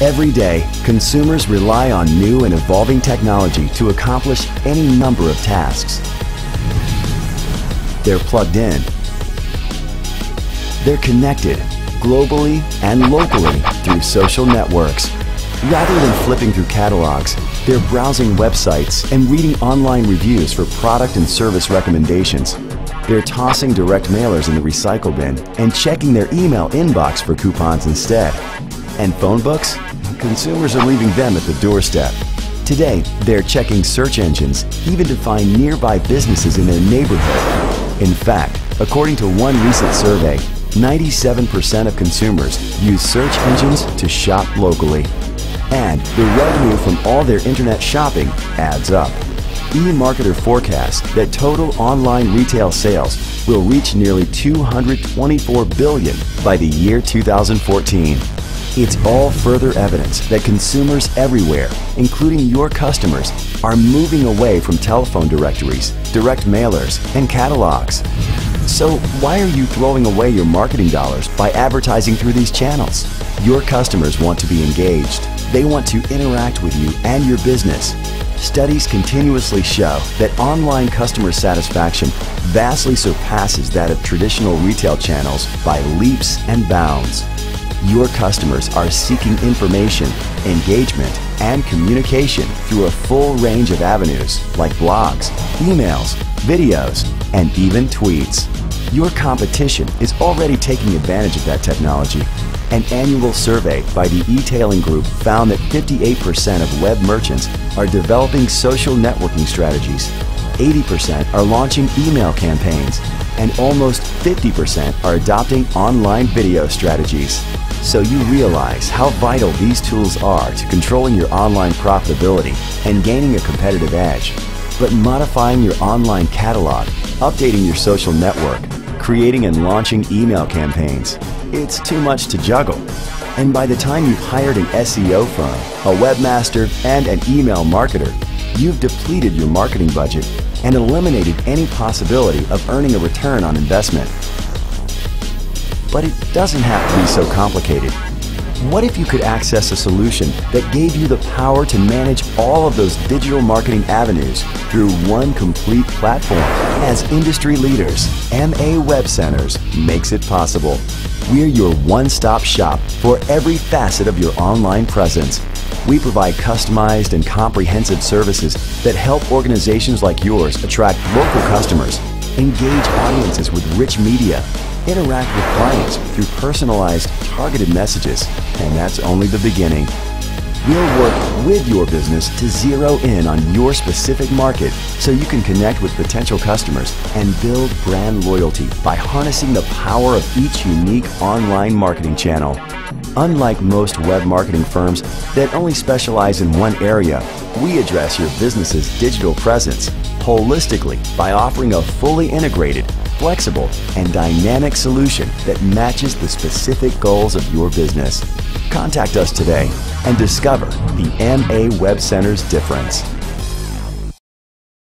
Every day, consumers rely on new and evolving technology to accomplish any number of tasks. They're plugged in. They're connected globally and locally through social networks. Rather than flipping through catalogs, they're browsing websites and reading online reviews for product and service recommendations. They're tossing direct mailers in the recycle bin and checking their email inbox for coupons instead. And phone books? Consumers are leaving them at the doorstep. Today, they're checking search engines even to find nearby businesses in their neighborhood. In fact, according to one recent survey, 97% of consumers use search engines to shop locally. And the revenue from all their internet shopping adds up. eMarketer forecasts that total online retail sales will reach nearly 224 billion by the year 2014. It's all further evidence that consumers everywhere, including your customers, are moving away from telephone directories, direct mailers, and catalogs. So why are you throwing away your marketing dollars by advertising through these channels? Your customers want to be engaged. They want to interact with you and your business. Studies continuously show that online customer satisfaction vastly surpasses that of traditional retail channels by leaps and bounds. Your customers are seeking information, engagement, and communication through a full range of avenues like blogs, emails, videos, and even tweets. Your competition is already taking advantage of that technology. An annual survey by the e-tailing group found that 58% of web merchants are developing social networking strategies, 80% are launching email campaigns, and almost 50% are adopting online video strategies. So you realize how vital these tools are to controlling your online profitability and gaining a competitive edge. But modifying your online catalog, updating your social network, creating and launching email campaigns, it's too much to juggle. And by the time you've hired an SEO firm, a webmaster, and an email marketer, you've depleted your marketing budget and eliminated any possibility of earning a return on investment. But it doesn't have to be so complicated. What if you could access a solution that gave you the power to manage all of those digital marketing avenues through one complete platform? As industry leaders, MA Web Centers makes it possible. We're your one-stop shop for every facet of your online presence. We provide customized and comprehensive services that help organizations like yours attract local customers, engage audiences with rich media, interact with clients through personalized, targeted messages, and that's only the beginning. We'll work with your business to zero in on your specific market so you can connect with potential customers and build brand loyalty by harnessing the power of each unique online marketing channel. Unlike most web marketing firms that only specialize in one area, we address your business's digital presence holistically by offering a fully integrated, flexible, and dynamic solution that matches the specific goals of your business. Contact us today and discover the MA Web Center's difference.